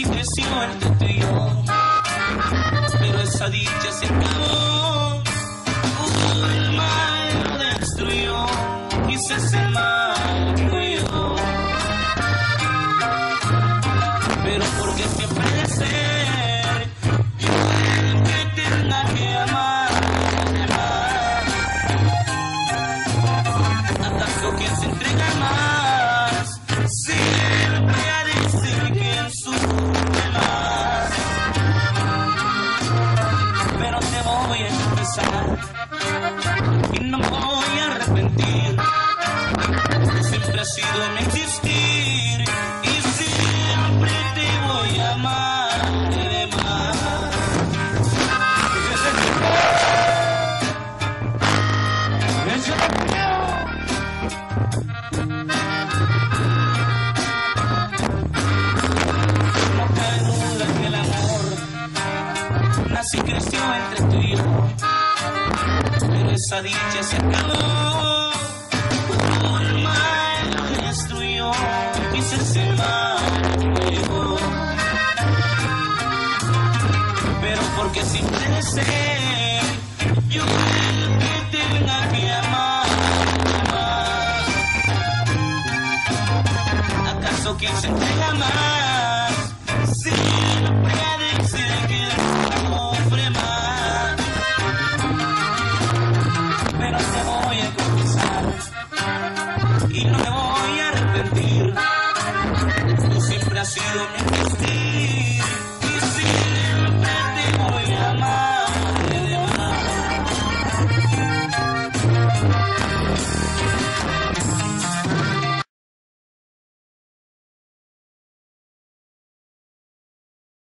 creció entre tú y yo, pero esa dicha se acabó. El mal lo destruyó, quise ser mal y no voy a arrepentir. Siempre ha sido mi existir y siempre te voy a amar de más. No que amor nació y creció entre tú y yo pero esa dicha se acabó. Un mal lo destruyó, ser mal pero porque siempre desee yo el que tenga que amar. ¿Acaso quien se entrega más and the.